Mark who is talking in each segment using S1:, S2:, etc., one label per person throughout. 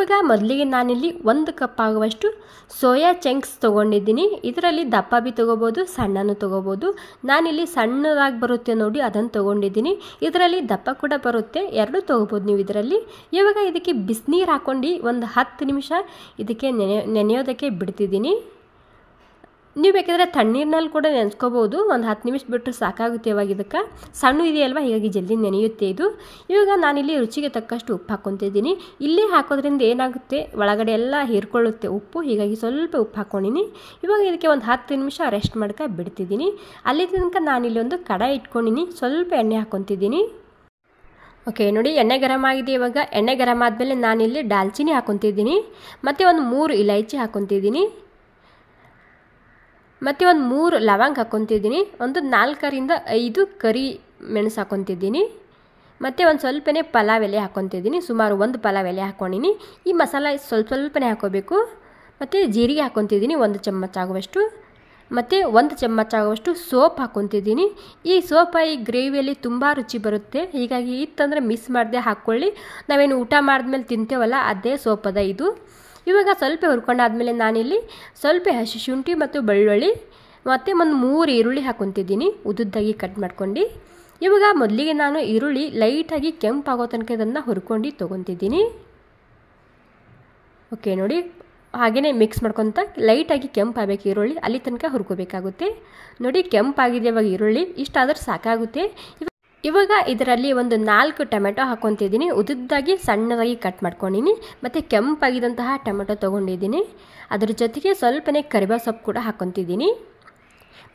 S1: ಇವಾಗ ಮೊದಲಿಗೆ ನಾನಿಲ್ಲಿ ಒಂದು ಕಪ್ ಆಗುವಷ್ಟು ಸೋಯಾ ಚಂಕ್ಸ್ ತೊಗೊಂಡಿದ್ದೀನಿ. ಇದರಲ್ಲಿ ದಪ್ಪ ಬಿ ತೊಗೋಬೋದು, ಸಣ್ಣನೂ ತೊಗೋಬೋದು. ನಾನಿಲ್ಲಿ ಸಣ್ಣದಾಗಿ ಬರುತ್ತೆ ನೋಡಿ ಅದನ್ನು ತೊಗೊಂಡಿದ್ದೀನಿ. ಇದರಲ್ಲಿ ದಪ್ಪ ಕೂಡ ಬರುತ್ತೆ, ಎರಡೂ ತೊಗೋಬೋದು ನೀವು ಇದರಲ್ಲಿ. ಇವಾಗ ಇದಕ್ಕೆ ಬಿಸಿನೀರು ಹಾಕ್ಕೊಂಡು ಒಂದು ಹತ್ತು ನಿಮಿಷ ಇದಕ್ಕೆ ನೆನೆ, ನೆನೆಯೋದಕ್ಕೆ ಬಿಡ್ತಿದ್ದೀನಿ. ನೀವು ಬೇಕಿದ್ರೆ ತಣ್ಣೀರಿನಲ್ಲಿ ಕೂಡ ನೆನೆಸ್ಕೋಬೋದು, ಒಂದು ಹತ್ತು ನಿಮಿಷ ಬಿಟ್ಟರೆ ಸಾಕಾಗುತ್ತೆ ಇವಾಗ ಇದಕ್ಕೆ. ಸಣ್ಣ ಇದೆಯಲ್ವ? ಹೀಗಾಗಿ ಜಲ್ದಿ ನೆನೆಯುತ್ತೆ ಇದು. ಇವಾಗ ನಾನಿಲ್ಲಿ ರುಚಿಗೆ ತಕ್ಕಷ್ಟು ಉಪ್ಪು ಹಾಕ್ಕೊತಿದ್ದೀನಿ. ಇಲ್ಲೇ ಹಾಕೋದ್ರಿಂದ ಏನಾಗುತ್ತೆ? ಒಳಗಡೆ ಎಲ್ಲ ಹೀರ್ಕೊಳ್ಳುತ್ತೆ ಉಪ್ಪು, ಹೀಗಾಗಿ ಸ್ವಲ್ಪ ಉಪ್ಪು ಹಾಕ್ಕೊಂಡಿನಿ ಇವಾಗ ಇದಕ್ಕೆ ಒಂದು ಹತ್ತು ನಿಮಿಷ ರೆಸ್ಟ್ ಮಾಡ್ಕೊ ಬಿಡ್ತಿದ್ದೀನಿ. ಅಲ್ಲಿ ತನಕ ನಾನಿಲ್ಲಿ ಒಂದು ಕಡಾಯಿ ಇಟ್ಕೊಂಡಿನಿ. ಸ್ವಲ್ಪ ಎಣ್ಣೆ ಹಾಕ್ಕೊತಿದ್ದೀನಿ. ಓಕೆ, ನೋಡಿ ಎಣ್ಣೆ ಗರಮ್ ಆಗಿದೆ ಇವಾಗ. ಎಣ್ಣೆ ಗರಮ್ ಆದಮೇಲೆ ನಾನಿಲ್ಲಿ ದಾಲ್ಚಿನಿ ಹಾಕ್ಕೊತಿದ್ದೀನಿ. ಮತ್ತು ಒಂದು ಮೂರು ಇಲೈಚಿ ಹಾಕ್ಕೊತಿದ್ದೀನಿ. ಮತ್ತು ಒಂದು ಮೂರು ಲವಂಗ ಹಾಕ್ಕೊತಿದ್ದೀನಿ ಒಂದು ನಾಲ್ಕರಿಂದ ಐದು ಕರಿ ಮೆಣಸು ಹಾಕ್ಕೊತಿದ್ದೀನಿ ಮತ್ತು ಒಂದು ಸ್ವಲ್ಪನೇ ಪಲಾವ್ ಎಲೆ ಹಾಕ್ಕೊತಿದ್ದೀನಿ ಸುಮಾರು ಒಂದು ಪಲಾವ್ ಎಲೆ ಹಾಕ್ಕೊಂಡಿನಿ ಈ ಮಸಾಲ ಸ್ವಲ್ಪ ಸ್ವಲ್ಪನೇ ಹಾಕ್ಕೋಬೇಕು ಮತ್ತು ಜೀರಿಗೆ ಹಾಕ್ಕೊತಿದ್ದೀನಿ ಒಂದು ಚಮಚ ಆಗುವಷ್ಟು, ಮತ್ತು ಒಂದು ಚಮಚ ಆಗುವಷ್ಟು ಸೋಪ್ ಹಾಕ್ಕೊತಿದ್ದೀನಿ ಈ ಸೋಪ ಈ ಗ್ರೇವಿಯಲ್ಲಿ ತುಂಬ ರುಚಿ ಬರುತ್ತೆ, ಹೀಗಾಗಿ ಇತ್ತಂದರೆ ಮಿಸ್ ಮಾಡದೆ ಹಾಕ್ಕೊಳ್ಳಿ. ನಾವೇನು ಊಟ ಮಾಡಿದ್ಮೇಲೆ ತಿಂತೇವಲ್ಲ, ಅದೇ ಸೋಪದ ಇದು. ಇವಾಗ ಸ್ವಲ್ಪ ಹುರ್ಕೊಂಡಾದಮೇಲೆ ನಾನಿಲ್ಲಿ ಸ್ವಲ್ಪ ಹಸಿ ಶುಂಠಿ ಮತ್ತು ಬೆಳ್ಳುಳ್ಳಿ ಮತ್ತು ಒಂದು ಮೂರು ಈರುಳ್ಳಿ ಹಾಕೊತಿದ್ದೀನಿ, ಉದ್ದುದ್ದಾಗಿ ಕಟ್ ಮಾಡ್ಕೊಂಡು. ಇವಾಗ ಮೊದಲಿಗೆ ನಾನು ಈರುಳ್ಳಿ ಲೈಟಾಗಿ ಕೆಂಪಾಗೋ ತನಕ ಇದನ್ನು ಹುರ್ಕೊಂಡು ತೊಗೊತಿದ್ದೀನಿ. ಓಕೆ ನೋಡಿ ಹಾಗೆಯೇ ಮಿಕ್ಸ್ ಮಾಡ್ಕೊತ ಲೈಟಾಗಿ ಕೆಂಪಾಗಬೇಕು ಈರುಳ್ಳಿ, ಅಲ್ಲಿ ತನಕ ಹುರ್ಕೋಬೇಕಾಗುತ್ತೆ. ನೋಡಿ ಕೆಂಪಾಗಿದೆ ಇವಾಗ ಈರುಳ್ಳಿ, ಇಷ್ಟಾದರೂ ಸಾಕಾಗುತ್ತೆ. ಇವಾಗ ಇದರಲ್ಲಿ ಒಂದು ನಾಲ್ಕು ಟೊಮೆಟೊ ಹಾಕೊತಿದ್ದೀನಿ. ಉದ್ದುದ್ದಾಗಿ ಸಣ್ಣದಾಗಿ ಕಟ್ ಮಾಡ್ಕೊಂಡಿನಿ. ಮತ್ತು ಕೆಂಪಾಗಿದ್ದಂತಹ ಟೊಮೆಟೊ ತೊಗೊಂಡಿದ್ದೀನಿ. ಅದ್ರ ಜೊತೆಗೆ ಸ್ವಲ್ಪನೇ ಕರಿಬೇವು ಸೊಪ್ಪು ಕೂಡ ಹಾಕ್ಕೊತಿದ್ದೀನಿ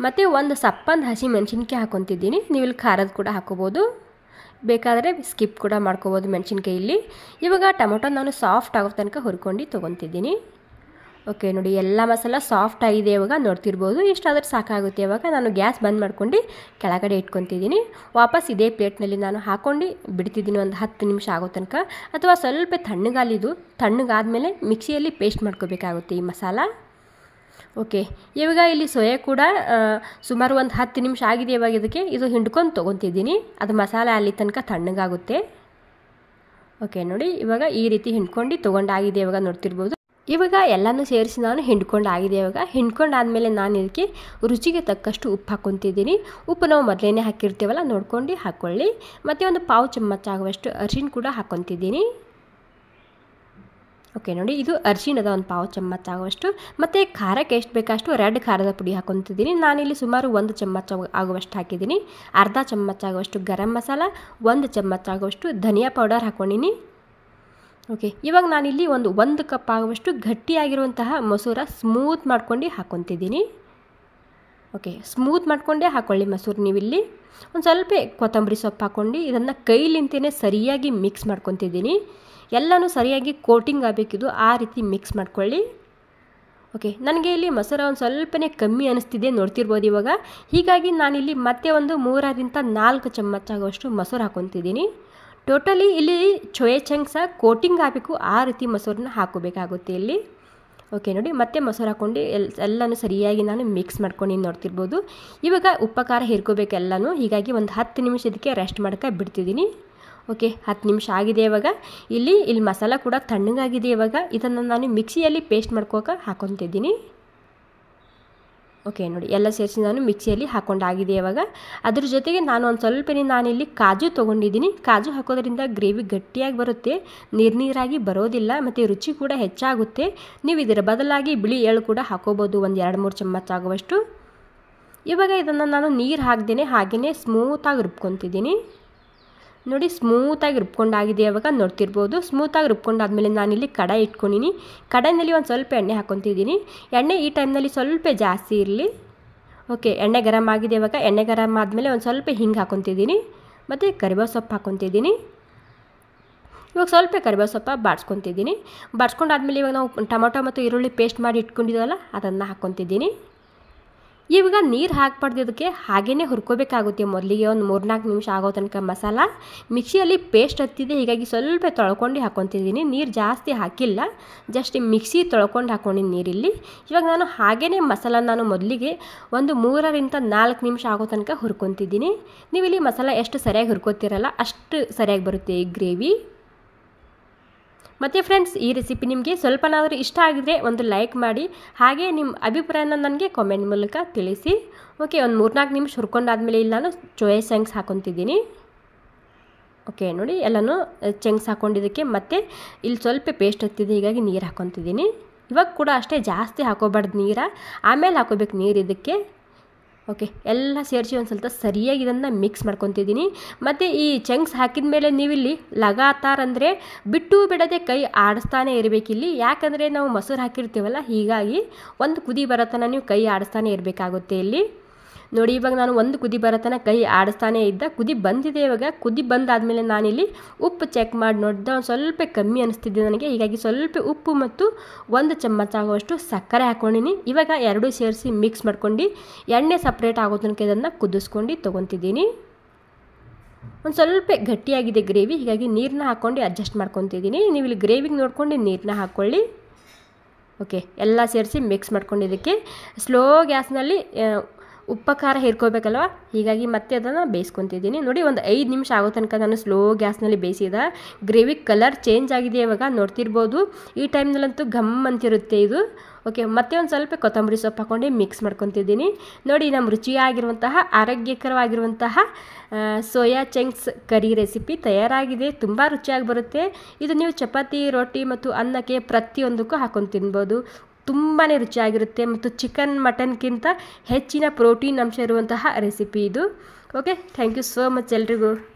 S1: ಮತ್ತು ಒಂದು ಸಪ್ಪಂದು ಹಸಿ ಮೆಣಸಿನ್ಕಾಯಿ ಹಾಕ್ಕೊತಿದ್ದೀನಿ ನೀವು ಇಲ್ಲಿ ಖಾರದ ಕೂಡ ಹಾಕೋಬೋದು. ಬೇಕಾದರೆ ಸ್ಕಿಪ್ ಕೂಡ ಮಾಡ್ಕೋಬೋದು ಮೆಣಸಿನ್ಕಾಯಲ್ಲಿ ಇವಾಗ ಟೊಮೆಟೊ ನಾನು ಸಾಫ್ಟ್ ಆಗೋ ತನಕ ಹುರ್ಕೊಂಡು ತೊಗೊತಿದ್ದೀನಿ. ಓಕೆ, ನೋಡಿ, ಎಲ್ಲ ಮಸಾಲ ಸಾಫ್ಟ್ ಆಗಿದೆ ಇವಾಗ, ನೋಡ್ತಿರ್ಬೋದು. ಇಷ್ಟಾದರೂ ಸಾಕಾಗುತ್ತೆ ಇವಾಗ. ನಾನು ಗ್ಯಾಸ್ ಬಂದ್ ಮಾಡ್ಕೊಂಡು ಕೆಳಗಡೆ ಇಟ್ಕೊತಿದ್ದೀನಿ. ವಾಪಸ್ ಇದೇ ಪ್ಲೇಟ್ನಲ್ಲಿ ನಾನು ಹಾಕ್ಕೊಂಡು ಬಿಡ್ತಿದ್ದೀನಿ ಒಂದು ಹತ್ತು ನಿಮಿಷ ಆಗೋ ತನಕ. ಅಥವಾ ಸ್ವಲ್ಪ ತಣ್ಣಗಾಲಿದು ತಣ್ಣಗಾದ್ಮೇಲೆ ಮಿಕ್ಸಿಯಲ್ಲಿ ಪೇಸ್ಟ್ ಮಾಡ್ಕೋಬೇಕಾಗುತ್ತೆ ಈ ಮಸಾಲ. ಓಕೆ, ಇವಾಗ ಇಲ್ಲಿ ಸೋಯಾ ಕೂಡ ಸುಮಾರು ಒಂದು ಹತ್ತು ನಿಮಿಷ ಆಗಿದೆ ಇವಾಗ ಇದಕ್ಕೆ. ಇದು ಹಿಂಡ್ಕೊಂಡು ತೊಗೊತಿದ್ದೀನಿ. ಅದು ಮಸಾಲೆ ಅಲ್ಲಿ ತನಕ ತಣ್ಣಗಾಗುತ್ತೆ. ಓಕೆ, ನೋಡಿ, ಇವಾಗ ಈ ರೀತಿ ಹಿಂಡ್ಕೊಂಡು ತೊಗೊಂಡಾಗಿದೆ ಇವಾಗ, ನೋಡ್ತಿರ್ಬೋದು. ಇವಾಗ ಎಲ್ಲನೂ ಸೇರಿಸಿ ನಾನು ಹಿಂಡ್ಕೊಂಡಾಗಿದೆ ಇವಾಗ. ಹಿಂಡ್ಕೊಂಡು ಆದಮೇಲೆ ನಾನು ಇದಕ್ಕೆ ರುಚಿಗೆ ತಕ್ಕಷ್ಟು ಉಪ್ಪು ಹಾಕ್ಕೊತಿದ್ದೀನಿ ಉಪ್ಪು ನಾವು ಮೊದಲೇನೆ ಹಾಕಿರ್ತೀವಲ್ಲ, ನೋಡ್ಕೊಂಡು ಹಾಕ್ಕೊಳ್ಳಿ ಮತ್ತು ಒಂದು ಪಾವು ಚಮಚ ಆಗುವಷ್ಟು ಅರಿಶಿನ ಕೂಡ ಹಾಕ್ಕೊತಿದ್ದೀನಿ ಓಕೆ ನೋಡಿ, ಇದು ಅರ್ಶಿಣದ ಒಂದು ಪಾವು ಚಮಚ ಆಗುವಷ್ಟು. ಮತ್ತು ಖಾರಕ್ಕೆ ಎಷ್ಟು ಬೇಕಷ್ಟು ರೆಡ್ ಖಾರದ ಪುಡಿ ಹಾಕ್ಕೊತಿದ್ದೀನಿ ನಾನಿಲ್ಲಿ ಸುಮಾರು ಒಂದು ಚಮಚ ಆಗುವಷ್ಟು ಹಾಕಿದ್ದೀನಿ. ಅರ್ಧ ಚಮಚ ಆಗುವಷ್ಟು ಗರಂ ಮಸಾಲ, ಒಂದು ಚಮಚ ಆಗುವಷ್ಟು ಧನಿಯಾ ಪೌಡರ್ ಹಾಕ್ಕೊಂಡಿನಿ ಓಕೆ ಇವಾಗ ನಾನಿಲ್ಲಿ ಒಂದು ಒಂದು ಕಪ್ ಆಗುವಷ್ಟು ಗಟ್ಟಿಯಾಗಿರುವಂತಹ ಮೊಸೂರ ಸ್ಮೂತ್ ಮಾಡ್ಕೊಂಡು ಹಾಕ್ಕೊತಿದ್ದೀನಿ ಓಕೆ ಸ್ಮೂತ್ ಮಾಡ್ಕೊಂಡೇ ಹಾಕ್ಕೊಳ್ಳಿ ಮೊಸರು ನೀವಿಲ್ಲಿ. ಒಂದು ಸ್ವಲ್ಪ ಕೊತ್ತಂಬರಿ ಸೊಪ್ಪು ಹಾಕ್ಕೊಂಡು ಇದನ್ನು ಕೈಲಿಂತೇ ಸರಿಯಾಗಿ ಮಿಕ್ಸ್ ಮಾಡ್ಕೊತಿದ್ದೀನಿ. ಎಲ್ಲನೂ ಸರಿಯಾಗಿ ಕೋಟಿಂಗ್ ಆಗಬೇಕಿದು, ಆ ರೀತಿ ಮಿಕ್ಸ್ ಮಾಡ್ಕೊಳ್ಳಿ. ಓಕೆ ನನಗೆ ಇಲ್ಲಿ ಮೊಸರು ಒಂದು ಸ್ವಲ್ಪನೇ ಕಮ್ಮಿ ಅನಿಸ್ತಿದೆ ನೋಡ್ತಿರ್ಬೋದು ಇವಾಗ. ಹೀಗಾಗಿ ನಾನಿಲ್ಲಿ ಮತ್ತೆ ಒಂದು ಮೂರರಿಂದ ನಾಲ್ಕು ಚಮಚ ಆಗುವಷ್ಟು ಮೊಸರು ಹಾಕ್ಕೊತಿದ್ದೀನಿ ಟೋಟಲಿ ಇಲ್ಲಿ ಚೋಯೆ ಚಂಕ್ಸ ಕೋಟಿಂಗ್ ಆಗಬೇಕು ಆ ರೀತಿ ಮೊಸರನ್ನ ಹಾಕೋಬೇಕಾಗುತ್ತೆ ಇಲ್ಲಿ. ಓಕೆ ನೋಡಿ, ಮತ್ತೆ ಮೊಸರು ಹಾಕ್ಕೊಂಡು ಎಲ್, ಎಲ್ಲನೂ ಸರಿಯಾಗಿ ನಾನು ಮಿಕ್ಸ್ ಮಾಡ್ಕೊಂಡು ನೋಡ್ತಿರ್ಬೋದು. ಇವಾಗ ಉಪ್ಪ, ಖಾರ ಹಿರ್ಕೋಬೇಕು ಹೀಗಾಗಿ ಒಂದು ಹತ್ತು ನಿಮಿಷ ಇದಕ್ಕೆ ರೆಸ್ಟ್ ಮಾಡ್ಕೊ ಬಿಡ್ತಿದ್ದೀನಿ. ಓಕೆ ಹತ್ತು ನಿಮಿಷ ಆಗಿದೆ ಇವಾಗ. ಇಲ್ಲಿ ಇಲ್ಲಿ ಮಸಾಲ ಕೂಡ ತಣ್ಣಗಾಗಿದೆ ಇವಾಗ. ಇದನ್ನು ನಾನು ಮಿಕ್ಸಿಯಲ್ಲಿ ಪೇಸ್ಟ್ ಮಾಡ್ಕೋಕೆ ಹಾಕೊತಿದ್ದೀನಿ. ಓಕೆ, ನೋಡಿ, ಎಲ್ಲ ಸೇರಿಸಿ ನಾನು ಮಿಕ್ಸಿಯಲ್ಲಿ ಹಾಕೊಂಡಾಗಿದೆ ಇವಾಗ. ಅದ್ರ ಜೊತೆಗೆ ನಾನು ಒಂದು ಸ್ವಲ್ಪನೇ ನಾನಿಲ್ಲಿ ಕಾಜು ತೊಗೊಂಡಿದ್ದೀನಿ. ಕಾಜು ಹಾಕೋದ್ರಿಂದ ಗ್ರೇವಿ ಗಟ್ಟಿಯಾಗಿ ಬರುತ್ತೆ, ನೀರು ನೀರಾಗಿ ಬರೋದಿಲ್ಲ, ಮತ್ತು ರುಚಿ ಕೂಡ ಹೆಚ್ಚಾಗುತ್ತೆ. ನೀವು ಇದರ ಬದಲಾಗಿ ಬಿಳಿ ಎಳ್ಳು ಕೂಡ ಹಾಕೋಬೋದು, ಒಂದು ಎರಡು ಮೂರು ಚಮಚ ಆಗುವಷ್ಟು. ಇವಾಗ ಇದನ್ನು ನಾನು ನೀರು ಹಾಕ್ದೇನೆ ಹಾಗೆಯೇ ಸ್ಮೂತಾಗಿ ರುಬ್ಕೊತಿದ್ದೀನಿ. ನೋಡಿ ಸ್ಮೂತಾಗಿ ರುಬ್ಕೊಂಡಾಗಿದೆ ಇವಾಗ? ನೋಡ್ತಿರ್ಬೋದು. ಸ್ಮೂತಾಗಿ ರುಬ್ಕೊಂಡಾದ್ಮೇಲೆ ನಾನಿಲ್ಲಿ ಕಡಾಯಿ ಇಟ್ಕೊಂಡಿನಿ. ಕಡಾಯಿನಲ್ಲಿ ಒಂದು ಸ್ವಲ್ಪ ಎಣ್ಣೆ ಹಾಕ್ಕೊತಿದ್ದೀನಿ ಎಣ್ಣೆ ಈ ಟೈಮ್ನಲ್ಲಿ ಸ್ವಲ್ಪ ಜಾಸ್ತಿ ಇರಲಿ. ಓಕೆ, ಎಣ್ಣೆ ಗರಮ್ ಆಗಿದೆ ಇವಾಗ. ಎಣ್ಣೆ ಗರಮ್ ಆದಮೇಲೆ ಒಂದು ಸ್ವಲ್ಪ ಹಿಂಗೆ ಹಾಕ್ಕೊತಿದ್ದೀನಿ ಮತ್ತು ಕರಿಬೇವು ಸೊಪ್ಪು ಹಾಕ್ಕೊತಿದ್ದೀನಿ ಇವಾಗ ಸ್ವಲ್ಪ ಕರಿಬೇವು ಸೊಪ್ಪ ಬಾಡ್ಸ್ಕೊತಿದ್ದೀನಿ ಬಾಡ್ಸ್ಕೊಂಡಾದ್ಮೇಲೆ ಇವಾಗ ನಾವು ಟೊಮೊಟೊ ಮತ್ತು ಈರುಳ್ಳಿ ಪೇಸ್ಟ್ ಮಾಡಿ ಇಟ್ಕೊಂಡಿದ್ದೀವಲ್ಲ ಅದನ್ನು ಹಾಕ್ಕೊತಿದ್ದೀನಿ ಇವಾಗ ನೀರು ಹಾಕ್ಬಾರ್ದು ಇದಕ್ಕೆ ಹಾಗೇ ಹುರ್ಕೋಬೇಕಾಗುತ್ತೆ ಮೊದಲಿಗೆ ಒಂದು ಮೂರ್ನಾಲ್ಕು ನಿಮಿಷ ಆಗೋ ತನಕ ಮಸಾಲ. ಮಿಕ್ಸಿಯಲ್ಲಿ ಪೇಸ್ಟ್ ಹತ್ತಿದೆ, ಹೀಗಾಗಿ ಸ್ವಲ್ಪ ತೊಳ್ಕೊಂಡು ಹಾಕೊತಿದ್ದೀನಿ. ನೀರು ಜಾಸ್ತಿ ಹಾಕಿಲ್ಲ, ಜಸ್ಟ್ ಮಿಕ್ಸಿ ತೊಳ್ಕೊಂಡು ಹಾಕ್ಕೊಂಡಿನಿ ನೀರಿಲ್ಲಿ. ಇವಾಗ ನಾನು ಹಾಗೇ ಮಸಾಲ ನಾನು ಮೊದಲಿಗೆ ಒಂದು ಮೂರರಿಂದ ನಾಲ್ಕು ನಿಮಿಷ ಆಗೋ ತನಕ ಹುರ್ಕೊತಿದ್ದೀನಿ. ನೀವು ಇಲ್ಲಿ ಮಸಾಲ ಎಷ್ಟು ಸರಿಯಾಗಿ ಹುರ್ಕೋತಿರಲ್ಲ ಅಷ್ಟು ಸರಿಯಾಗಿ ಬರುತ್ತೆ ಈ ಗ್ರೇವಿ. ಮತ್ತು ಫ್ರೆಂಡ್ಸ್ ಈ ರೆಸಿಪಿ ನಿಮಗೆ ಸ್ವಲ್ಪನಾದರೂ ಇಷ್ಟ ಆಗಿದ್ರೆ ಒಂದು ಲೈಕ್ ಮಾಡಿ, ಹಾಗೆ ನಿಮ್ಮ ಅಭಿಪ್ರಾಯನ ನನಗೆ ಕಾಮೆಂಟ್ ಮೂಲಕ ತಿಳಿಸಿ. ಓಕೆ ಒಂದು ಮೂರ್ನಾಲ್ಕು ನಿಮಿಷ ಹುರ್ಕೊಂಡಾದ್ಮೇಲೆ ಇಲ್ಲಿ ನಾನು ಚೋಯಾ ಚಂಕ್ಸ್ ಹಾಕೊತಿದ್ದೀನಿ. ಓಕೆ ನೋಡಿ, ಎಲ್ಲನೂ ಚೆಂಗ್ಸ್ ಹಾಕ್ಕೊಂಡಿದ್ದಕ್ಕೆ ಮತ್ತು ಇಲ್ಲಿ ಸ್ವಲ್ಪ ಪೇಸ್ಟ್ ಹತ್ತಿದೆ, ಹೀಗಾಗಿ ನೀರು ಹಾಕೊತಿದ್ದೀನಿ. ಇವಾಗ ಕೂಡ ಅಷ್ಟೇ ಜಾಸ್ತಿ ಹಾಕೋಬಾರ್ದು ನೀರ, ಆಮೇಲೆ ಹಾಕೋಬೇಕು ನೀರು ಇದಕ್ಕೆ. ಓಕೆ, ಎಲ್ಲ ಸೇರಿಸಿ ಒಂದು ಸ್ವಲ್ಪ ಸರಿಯಾಗಿ ಇದನ್ನು ಮಿಕ್ಸ್ ಮಾಡ್ಕೊತಿದ್ದೀನಿ. ಮತ್ತು ಈ ಚಂಕ್ಸ್ ಹಾಕಿದ ಮೇಲೆ ನೀವಿಲ್ಲಿ ಲಗಾತಾರ್ ಅಂದರೆ ಬಿಟ್ಟು ಬಿಡದೆ ಕೈ ಆಡಿಸ್ತಾನೆ ಇರಬೇಕಿಲ್ಲಿ ಯಾಕಂದರೆ ನಾವು ಮೊಸರು ಹಾಕಿರ್ತೀವಲ್ಲ, ಹೀಗಾಗಿ ಒಂದು ಕುದಿ ಬರೋತನ ನೀವು ಕೈ ಆಡಿಸ್ತಾನೆ ಇರಬೇಕಾಗುತ್ತೆ ಇಲ್ಲಿ. ನೋಡಿ, ಇವಾಗ ನಾನು ಒಂದು ಕುದಿ ಬರತನ ಕೈ ಆಡಿಸ್ತಾನೆ ಇದ್ದ. ಕುದಿ ಬಂದಿದೆ ಇವಾಗ. ಕುದಿ ಬಂದಾದಮೇಲೆ ನಾನಿಲ್ಲಿ ಉಪ್ಪು ಚೆಕ್ ಮಾಡಿ ನೋಡಿದೆ. ಒಂದು ಸ್ವಲ್ಪ ಕಮ್ಮಿ ಅನಿಸ್ತಿದ್ದೆ ನನಗೆ. ಹೀಗಾಗಿ ಸ್ವಲ್ಪ ಉಪ್ಪು ಮತ್ತು ಒಂದು ಚಮಚ ಆಗುವಷ್ಟು ಸಕ್ಕರೆ ಹಾಕ್ಕೊಂಡಿನಿ ಇವಾಗ ಎರಡೂ ಸೇರಿಸಿ ಮಿಕ್ಸ್ ಮಾಡ್ಕೊಂಡು ಎಣ್ಣೆ ಸಪ್ರೇಟ್ ಆಗೋ ತನಕ ಇದನ್ನು ಕುದಿಸ್ಕೊಂಡು ತೊಗೊತಿದ್ದೀನಿ. ಒಂದು ಸ್ವಲ್ಪ ಗಟ್ಟಿಯಾಗಿದೆ ಗ್ರೇವಿ ಹೀಗಾಗಿ ನೀರನ್ನ ಹಾಕ್ಕೊಂಡು ಅಡ್ಜಸ್ಟ್ ಮಾಡ್ಕೊತಿದ್ದೀನಿ. ನೀವು ಇಲ್ಲಿ ಗ್ರೇವಿಗೆ ನೋಡ್ಕೊಂಡು ನೀರನ್ನ ಹಾಕ್ಕೊಳ್ಳಿ ಓಕೆ ಎಲ್ಲ ಸೇರಿಸಿ ಮಿಕ್ಸ್ ಮಾಡ್ಕೊಂಡಿದ್ದಕ್ಕೆ. ಸ್ಲೋ ಗ್ಯಾಸ್ನಲ್ಲಿ ಉಪ್ಪ ಖಾರ ಹೇರ್ಕೋಬೇಕಲ್ವ ಹೀಗಾಗಿ ಮತ್ತೆ ಅದನ್ನು ಬೇಯಿಸ್ಕೊತಿದ್ದೀನಿ. ನೋಡಿ, ಒಂದು ಐದು ನಿಮಿಷ ಆಗೋ ತನಕ ನಾನು ಸ್ಲೋ ಗ್ಯಾಸ್ನಲ್ಲಿ ಬೇಯಿಸಿದ ಗ್ರೇವಿ ಕಲರ್ ಚೇಂಜ್ ಆಗಿದೆ ಇವಾಗ, ನೋಡ್ತಿರ್ಬೋದು. ಈ ಟೈಮ್ನಲ್ಲಂತೂ ಘಮ್ ಅಂತಿರುತ್ತೆ ಇದು. ಓಕೆ ಮತ್ತೆ ಒಂದು ಸ್ವಲ್ಪ ಕೊತ್ತಂಬರಿ ಸೊಪ್ಪು ಹಾಕೊಂಡು ಮಿಕ್ಸ್ ಮಾಡ್ಕೊತಿದ್ದೀನಿ. ನೋಡಿ ನಮ್ಮ ರುಚಿಯಾಗಿರುವಂತಹ, ಆರೋಗ್ಯಕರವಾಗಿರುವಂತಹ ಸೋಯಾ ಚಂಕ್ಸ್ ಕರಿ ರೆಸಿಪಿ ತಯಾರಾಗಿದೆ. ತುಂಬ ರುಚಿಯಾಗಿ ಬರುತ್ತೆ. ಇದು ನೀವು ಚಪಾತಿ, ರೊಟ್ಟಿ ಮತ್ತು ಅನ್ನಕ್ಕೆ ಪ್ರತಿಯೊಂದಕ್ಕೂ ಹಾಕೊಂಡು ತಿನ್ಬೋದು. ತುಂಬಾ ರುಚಿಯಾಗಿರುತ್ತೆ ಮತ್ತು ಚಿಕನ್, ಮಟನ್ಗಿಂತ ಹೆಚ್ಚಿನ ಪ್ರೋಟೀನ್ ಅಂಶ ಇರುವಂತಹ ರೆಸಿಪಿ ಇದು. Okay thank you so much ಎಲ್ರಿಗೂ.